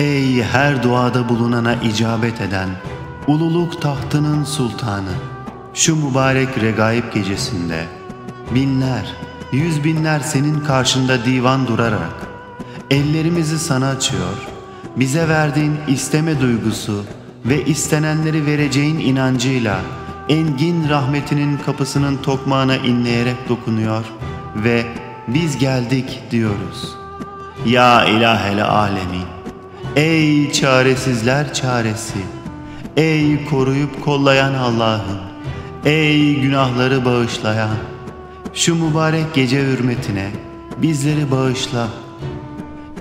Ey her duada bulunana icabet eden, ululuk tahtının sultanı, şu mübarek regaib gecesinde binler, yüz binler senin karşında divan durarak ellerimizi sana açıyor, bize verdiğin isteme duygusu ve istenenleri vereceğin inancıyla engin rahmetinin kapısının tokmağına inleyerek dokunuyor ve biz geldik diyoruz. Ya ilahel alemin, ey çaresizler çaresi, ey koruyup kollayan Allah'ım, ey günahları bağışlayan, şu mübarek gece hürmetine bizleri bağışla.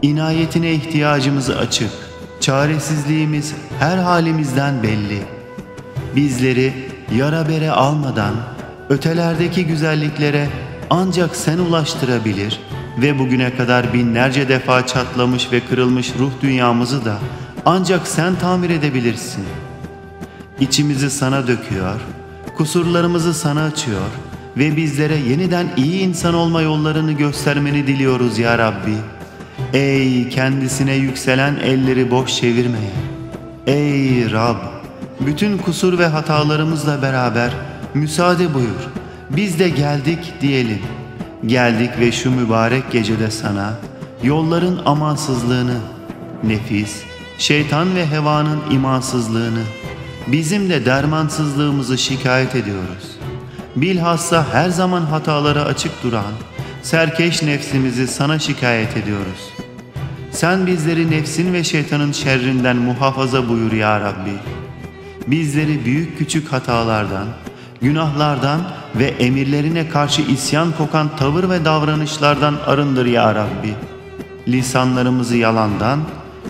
İnayetine ihtiyacımız açık, çaresizliğimiz her halimizden belli. Bizleri yara bere almadan ötelerdeki güzelliklere ancak sen ulaştırabilir ve bugüne kadar binlerce defa çatlamış ve kırılmış ruh dünyamızı da ancak sen tamir edebilirsin. İçimizi sana döküyor, kusurlarımızı sana açıyor ve bizlere yeniden iyi insan olma yollarını göstermeni diliyoruz ya Rabbi. Ey kendisine yükselen elleri boş çevirmeye. Ey Rab, bütün kusur ve hatalarımızla beraber müsaade buyur. Biz de geldik diyelim. Geldik ve şu mübarek gecede sana yolların amansızlığını, nefis, şeytan ve hevanın imansızlığını, bizim de dermansızlığımızı şikayet ediyoruz. Bilhassa her zaman hatalara açık duran, serkeş nefsimizi sana şikayet ediyoruz. Sen bizleri nefsin ve şeytanın şerrinden muhafaza buyur ya Rabbi. Bizleri büyük küçük hatalardan, günahlardan ve emirlerine karşı isyan kokan tavır ve davranışlardan arındır ya Rabbi. Lisanlarımızı yalandan,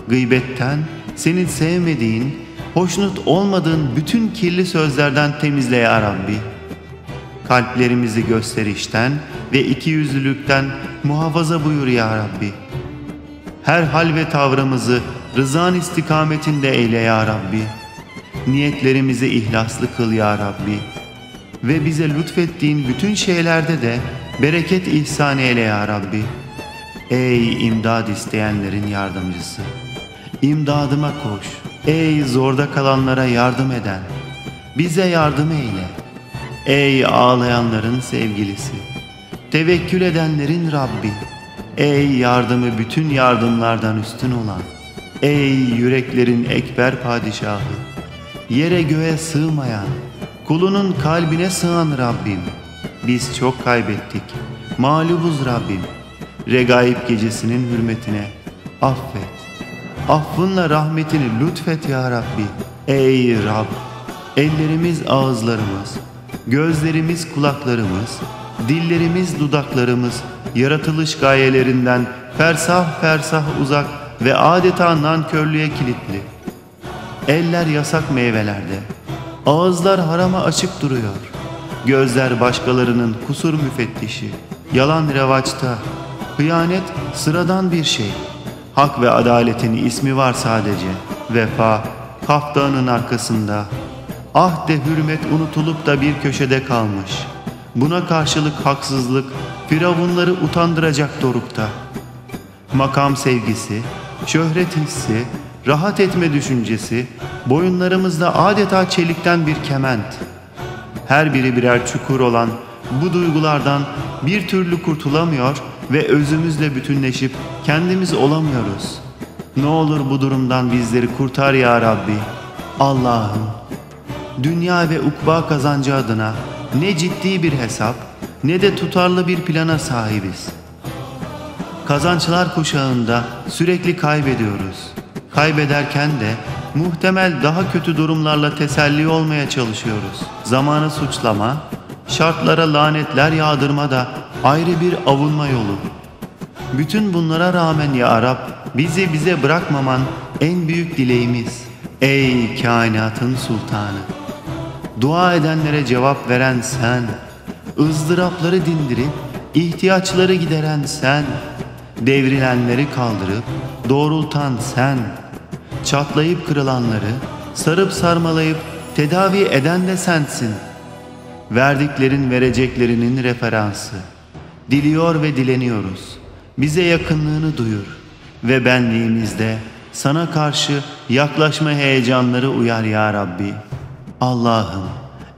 gıybetten, senin sevmediğin, hoşnut olmadığın bütün kirli sözlerden temizle ya Rabbi. Kalplerimizi gösterişten ve ikiyüzlülükten muhafaza buyur ya Rabbi. Her hal ve tavrımızı rızan istikametinde eyle ya Rabbi. Niyetlerimizi ihlaslı kıl ya Rabbi. Ve bize lütfettiğin bütün şeylerde de bereket ihsan eyle ya Rabbi. Ey imdad isteyenlerin yardımcısı. İmdadıma koş. Ey zorda kalanlara yardım eden. Bize yardım eyle. Ey ağlayanların sevgilisi. Tevekkül edenlerin Rabbi. Ey yardımı bütün yardımlardan üstün olan. Ey yüreklerin ekber padişahı. Yere göğe sığmayan, kulunun kalbine sığan Rabbim. Biz çok kaybettik. Mağlubuz Rabbim. Regaib gecesinin hürmetine affet. Affınla rahmetini lütfet ya Rabbi. Ey Rab! Ellerimiz ağızlarımız, gözlerimiz kulaklarımız, dillerimiz dudaklarımız, yaratılış gayelerinden fersah fersah uzak ve adeta nankörlüğe kilitli. Eller yasak meyvelerde, ağızlar harama açık duruyor. Gözler başkalarının kusur müfettişi, yalan revaçta, hıyanet sıradan bir şey. Hak ve adaletin ismi var sadece. Vefa kaftanın arkasında. Ah de hürmet unutulup da bir köşede kalmış. Buna karşılık haksızlık firavunları utandıracak dorukta. Makam sevgisi, şöhret hissi, rahat etme düşüncesi boyunlarımızda adeta çelikten bir kement. Her biri birer çukur olan bu duygulardan bir türlü kurtulamıyor ve özümüzle bütünleşip kendimiz olamıyoruz. Ne olur bu durumdan bizleri kurtar ya Rabbi. Allah'ım, dünya ve ukba kazancı adına ne ciddi bir hesap ne de tutarlı bir plana sahibiz. Kazançlar kuşağında sürekli kaybediyoruz. Kaybederken de muhtemel daha kötü durumlarla teselli olmaya çalışıyoruz. Zamanı suçlama, şartlara lanetler yağdırma da ayrı bir avunma yolu. Bütün bunlara rağmen ya Arap bizi bize bırakmaman en büyük dileğimiz. Ey kainatın sultanı! Dua edenlere cevap veren sen, ızdırapları dindirip ihtiyaçları gideren sen, devrilenleri kaldırıp doğrultan sen, çatlayıp kırılanları sarıp sarmalayıp tedavi eden de sensin. Verdiklerin vereceklerinin referansı. Diliyor ve dileniyoruz. Bize yakınlığını duyur ve benliğimizde sana karşı yaklaşma heyecanları uyar ya Rabbi. Allah'ım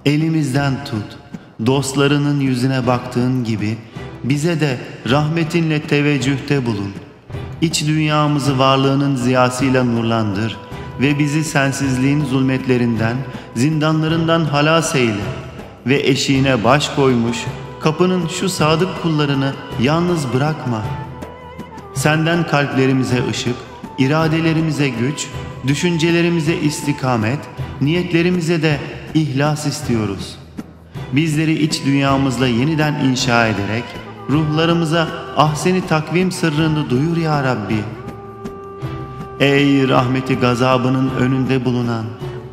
elimizden tut, dostlarının yüzüne baktığın gibi bize de rahmetinle teveccühte bulun. İç dünyamızı varlığının ziyasıyla nurlandır ve bizi sensizliğin zulmetlerinden, zindanlarından halas eyle ve eşiğine baş koymuş kapının şu sadık kullarını yalnız bırakma. Senden kalplerimize ışık, iradelerimize güç, düşüncelerimize istikamet, niyetlerimize de ihlas istiyoruz. Bizleri iç dünyamızla yeniden inşa ederek ruhlarımıza ahseni takvim sırrını duyur ya Rabbi. Ey rahmeti gazabının önünde bulunan,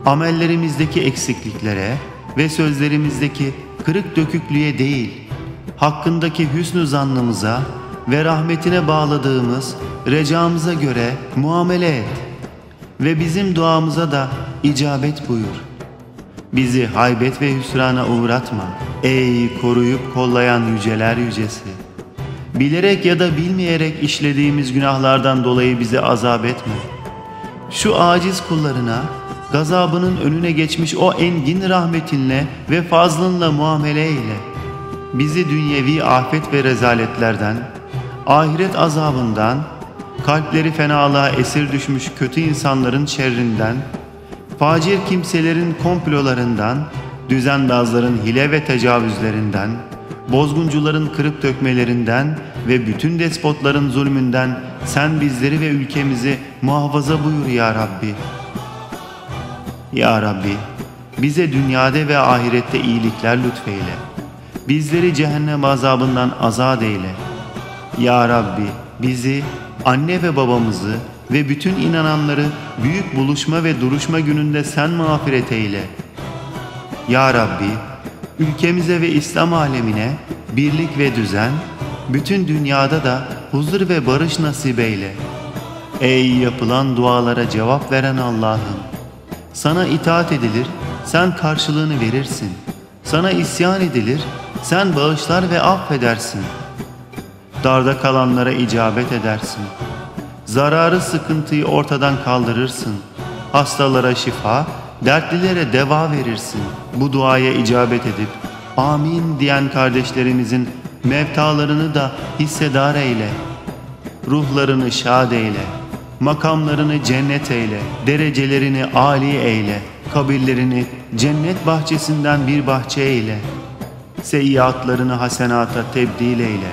amellerimizdeki eksikliklere ve sözlerimizdeki kırık döküklüğe değil, hakkındaki hüsnü zannımıza ve rahmetine bağladığımız recamıza göre muamele et ve bizim duamıza da icabet buyur. Bizi haybet ve hüsrana uğratma. Ey koruyup kollayan yüceler yücesi. Bilerek ya da bilmeyerek işlediğimiz günahlardan dolayı bizi azap etme. Şu aciz kullarına gazabının önüne geçmiş o engin rahmetinle ve fazlınla muamele eyle. Bizi dünyevi afet ve rezaletlerden, ahiret azabından, kalpleri fenalığa esir düşmüş kötü insanların şerrinden, facir kimselerin komplolarından, düzenbazların hile ve tecavüzlerinden, bozguncuların kırıp dökmelerinden ve bütün despotların zulmünden sen bizleri ve ülkemizi muhafaza buyur ya Rabbi. Ya Rabbi, bize dünyada ve ahirette iyilikler lütfeyle. Bizleri cehennem azabından azat eyle. Ya Rabbi, bizi, anne ve babamızı ve bütün inananları büyük buluşma ve duruşma gününde sen mağfiret eyle. Ya Rabbi, ülkemize ve İslam alemine birlik ve düzen, bütün dünyada da huzur ve barış nasip eyle. Ey yapılan dualara cevap veren Allah'ım! Sana itaat edilir, sen karşılığını verirsin. Sana isyan edilir, sen bağışlar ve affedersin. Darda kalanlara icabet edersin. Zararı sıkıntıyı ortadan kaldırırsın. Hastalara şifa, dertlilere deva verirsin. Bu duaya icabet edip amin diyen kardeşlerimizin mevtalarını da hissedar eyle. Ruhlarını şad eyle. Makamlarını cennet eyle. Derecelerini âli eyle. Kabirlerini cennet bahçesinden bir bahçe eyle. Seyyiatlarını hasenata tebdil eyle.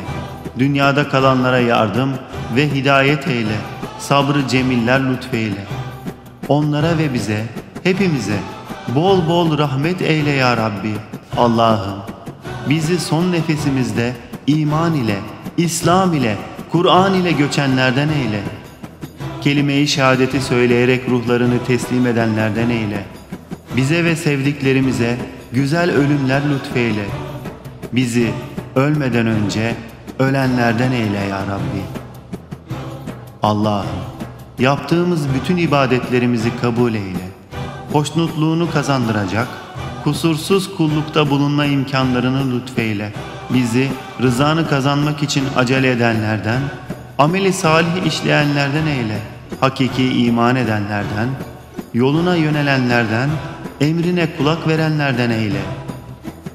Dünyada kalanlara yardım ve hidayet eyle. Sabrı cemiller lütfeyle. Onlara ve bize, hepimize bol bol rahmet eyle ya Rabbi. Allah'ım bizi son nefesimizde iman ile, İslam ile, Kur'an ile göçenlerden eyle. Kelime-i şehadeti söyleyerek ruhlarını teslim edenlerden eyle. Bize ve sevdiklerimize güzel ölümler lütfeyle. Bizi ölmeden önce ölenlerden eyle ya Rabbi. Allah'ım yaptığımız bütün ibadetlerimizi kabul eyle. Hoşnutluğunu kazandıracak, kusursuz kullukta bulunma imkanlarını lütfeyle. Bizi rızanı kazanmak için acele edenlerden, ameli salih işleyenlerden eyle. Hakiki iman edenlerden, yoluna yönelenlerden, emrine kulak verenlerden eyle.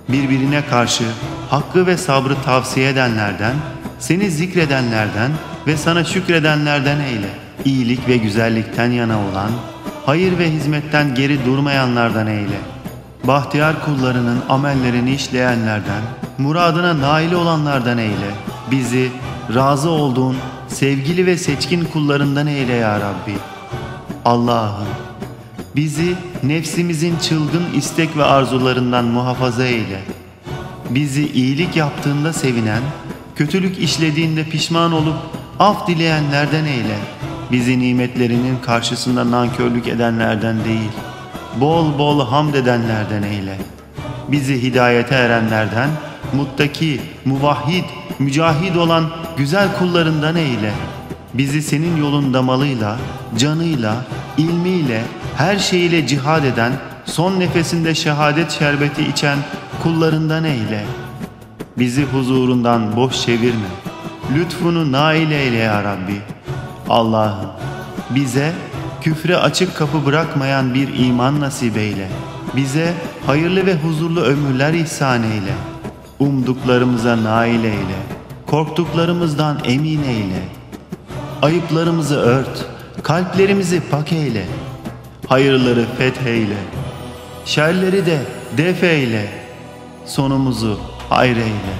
Birbirine karşı hakkı ve sabrı tavsiye edenlerden, seni zikredenlerden ve sana şükredenlerden eyle. İyilik ve güzellikten yana olan, hayır ve hizmetten geri durmayanlardan eyle. Bahtiyar kullarının amellerini işleyenlerden, muradına nail olanlardan eyle. Bizi razı olduğun sevgili ve seçkin kullarından eyle ya Rabbi. Allah'ım bizi nefsimizin çılgın istek ve arzularından muhafaza eyle. Bizi iyilik yaptığında sevinen, kötülük işlediğinde pişman olup af dileyenlerden eyle. Bizi nimetlerinin karşısında nankörlük edenlerden değil, bol bol hamd edenlerden eyle. Bizi hidayete erenlerden, muttaki, muvahhid, mücahid olan güzel kullarından eyle. Bizi senin yolunda malıyla, canıyla, ilmiyle, her şeyiyle cihad eden, son nefesinde şehadet şerbeti içen kullarından eyle. Bizi huzurundan boş çevirme. Lütfunu nail eyle ya Rabbi. Allah'ım bize küfre açık kapı bırakmayan bir iman nasip eyle. Bize hayırlı ve huzurlu ömürler ihsan eyle. Umduklarımıza nail eyle. Korktuklarımızdan emin eyle. Ayıplarımızı ört, kalplerimizi pak eyle. Hayırları fetheyle. Şerleri de def eyle. Sonumuzu hayır eyle.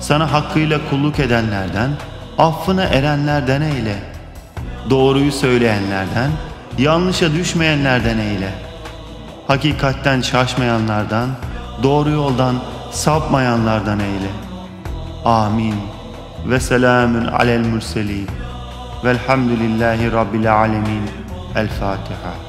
Sana hakkıyla kulluk edenlerden, affına erenlerden eyle. Doğruyu söyleyenlerden, yanlışa düşmeyenlerden eyle. Hakikatten şaşmayanlardan, doğru yoldan sapmayanlardan eyle. Amin. Ve selamün alel mürselin. Velhamdülillahi Rabbil alemin. El Fatiha.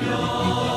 Glory.